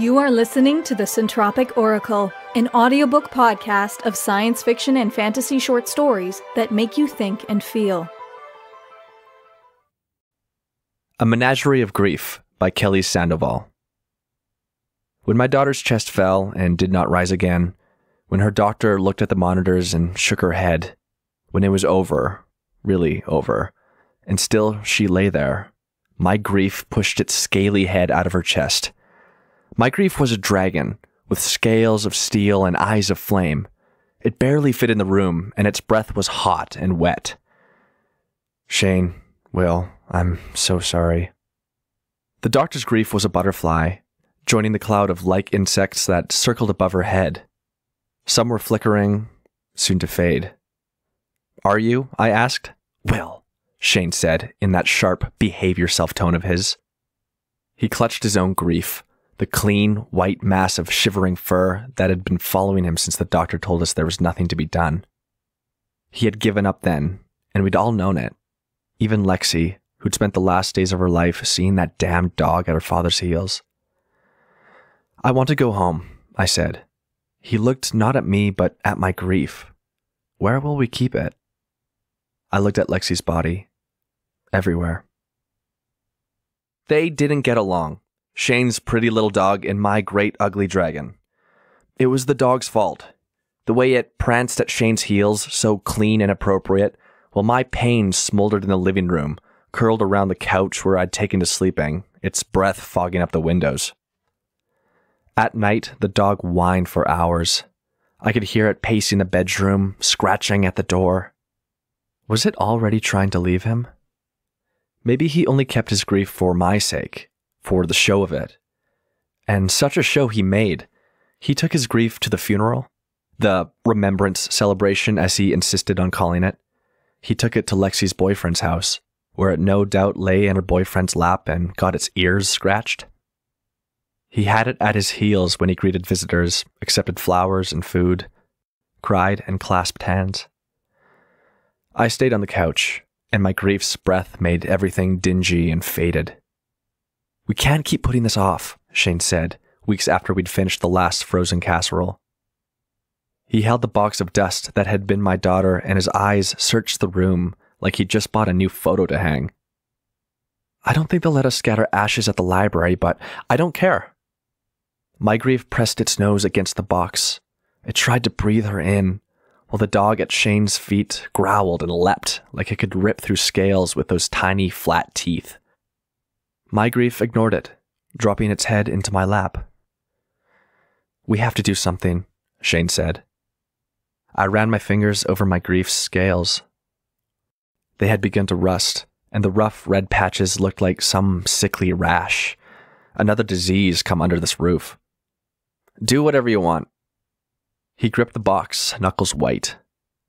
You are listening to the Centropic Oracle, an audiobook podcast of science fiction and fantasy short stories that make you think and feel. A Menagerie of Grief by Kelly Sandoval. When my daughter's chest fell and did not rise again, when her doctor looked at the monitors and shook her head, when it was over, really over, and still she lay there, my grief pushed its scaly head out of her chest. My grief was a dragon, with scales of steel and eyes of flame. It barely fit in the room, and its breath was hot and wet. Shane, Will, I'm so sorry. The doctor's grief was a butterfly, joining the cloud of like insects that circled above her head. Some were flickering, soon to fade. Are you? I asked. Will, Shane said in that sharp behave yourself tone of his. He clutched his own grief, the clean, white mass of shivering fur that had been following him since the doctor told us there was nothing to be done. He had given up then, and we'd all known it. Even Lexi, who'd spent the last days of her life seeing that damned dog at her father's heels. I want to go home, I said. He looked not at me, but at my grief. Where will we keep it? I looked at Lexi's body. Everywhere. They didn't get along. Shane's pretty little dog and my great ugly dragon. It was the dog's fault. The way it pranced at Shane's heels, so clean and appropriate, while my pain smoldered in the living room, curled around the couch where I'd taken to sleeping, its breath fogging up the windows. At night, the dog whined for hours. I could hear it pacing the bedroom, scratching at the door. Was it already trying to leave him? Maybe he only kept his grief for my sake, for the show of it. And such a show he made. He took his grief to the funeral, the remembrance celebration, as he insisted on calling it. He took it to Lexi's boyfriend's house, where it no doubt lay in her boyfriend's lap and got its ears scratched. He had it at his heels when he greeted visitors, accepted flowers and food, cried and clasped hands. I stayed on the couch, and my grief's breath made everything dingy and faded. We can't keep putting this off, Shane said, weeks after we'd finished the last frozen casserole. He held the box of dust that had been my daughter, and his eyes searched the room like he'd just bought a new photo to hang. I don't think they'll let us scatter ashes at the library, but I don't care. My grief pressed its nose against the box. It tried to breathe her in, while the dog at Shane's feet growled and leapt like it could rip through scales with those tiny, flat teeth. My grief ignored it, dropping its head into my lap. We have to do something, Shane said. I ran my fingers over my grief's scales. They had begun to rust, and the rough red patches looked like some sickly rash. Another disease come under this roof. Do whatever you want, he gripped the box, knuckles white.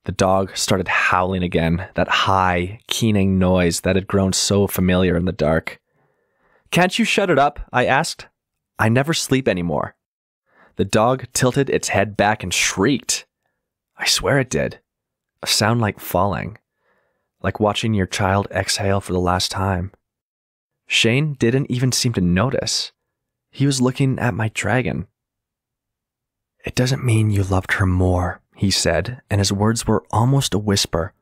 The dog started howling again, that high, keening noise that had grown so familiar in the dark. Can't you shut it up? I asked. I never sleep anymore. The dog tilted its head back and shrieked. I swear it did. A sound like falling, like watching your child exhale for the last time. Shane didn't even seem to notice. He was looking at my dragon. It doesn't mean you loved her more, he said, and his words were almost a whisper.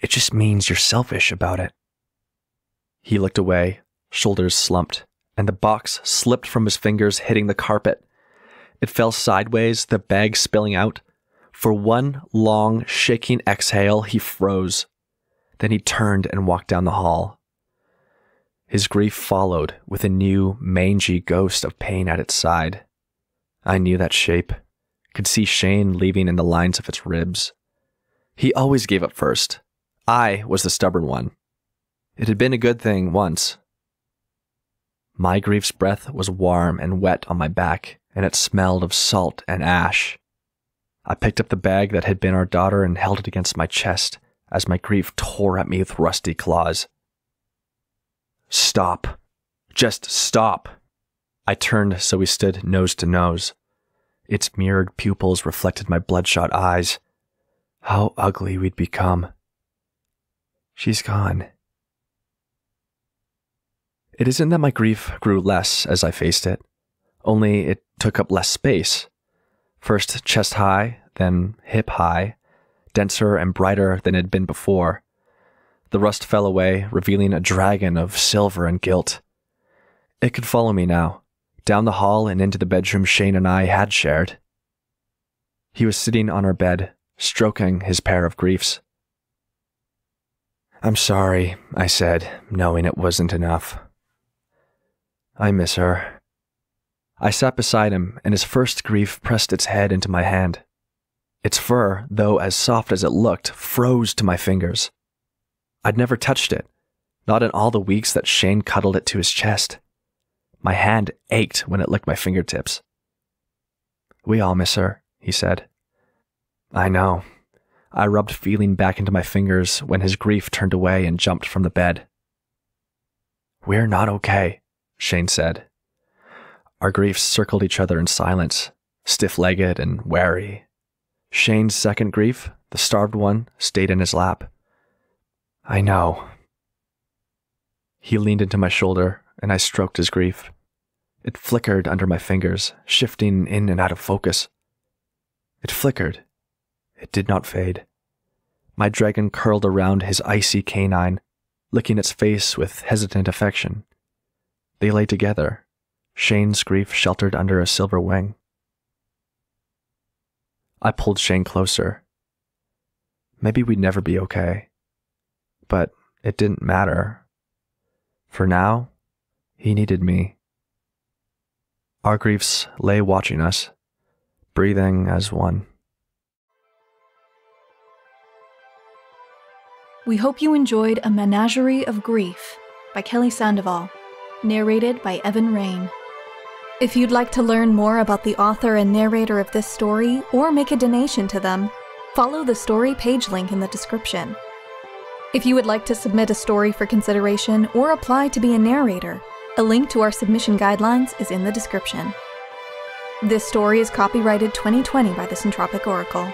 It just means you're selfish about it. He looked away, shoulders slumped, and the box slipped from his fingers, hitting the carpet. It fell sideways, the bag spilling out. For one long, shaking exhale, he froze. Then he turned and walked down the hall. His grief followed with a new, mangy ghost of pain at its side. I knew that shape could see Shane leaving in the lines of its ribs. He always gave up first. I was the stubborn one. It had been a good thing once. My grief's breath was warm and wet on my back, and it smelled of salt and ash. I picked up the bag that had been our daughter and held it against my chest as my grief tore at me with rusty claws. Stop. Just stop. I turned so we stood nose to nose. Its mirrored pupils reflected my bloodshot eyes. How ugly we'd become. She's gone. It isn't that my grief grew less as I faced it. only it took up less space. First chest high, then hip high, denser and brighter than it had been before. The rust fell away, revealing a dragon of silver and gilt. It could follow me now, down the hall and into the bedroom Shane and I had shared. He was sitting on our bed, stroking his pair of griefs. I'm sorry, I said, knowing it wasn't enough. I miss her. I sat beside him, and his first grief pressed its head into my hand. Its fur, though as soft as it looked, froze to my fingers. I'd never touched it, not in all the weeks that Shane cuddled it to his chest. My hand ached when it licked my fingertips. We all miss her, he said. I know. I rubbed feeling back into my fingers when his grief turned away and jumped from the bed. We're not okay, Shane said. Our griefs circled each other in silence, stiff legged and wary. Shane's second grief, the starved one, stayed in his lap. I know. He leaned into my shoulder, and I stroked his grief. It flickered under my fingers, shifting in and out of focus. It flickered. It did not fade. My dragon curled around his icy canine, licking its face with hesitant affection. They lay together, Shane's grief sheltered under a silver wing. I pulled Shane closer. Maybe we'd never be okay. But it didn't matter. For now, he needed me. Our griefs lay watching us, breathing as one. We hope you enjoyed A Menagerie of Grief by Kelly Sandoval, narrated by Evan Rein. If you'd like to learn more about the author and narrator of this story or make a donation to them, follow the story page link in the description. If you would like to submit a story for consideration or apply to be a narrator, a link to our submission guidelines is in the description. This story is copyrighted 2020 by the Centropic Oracle.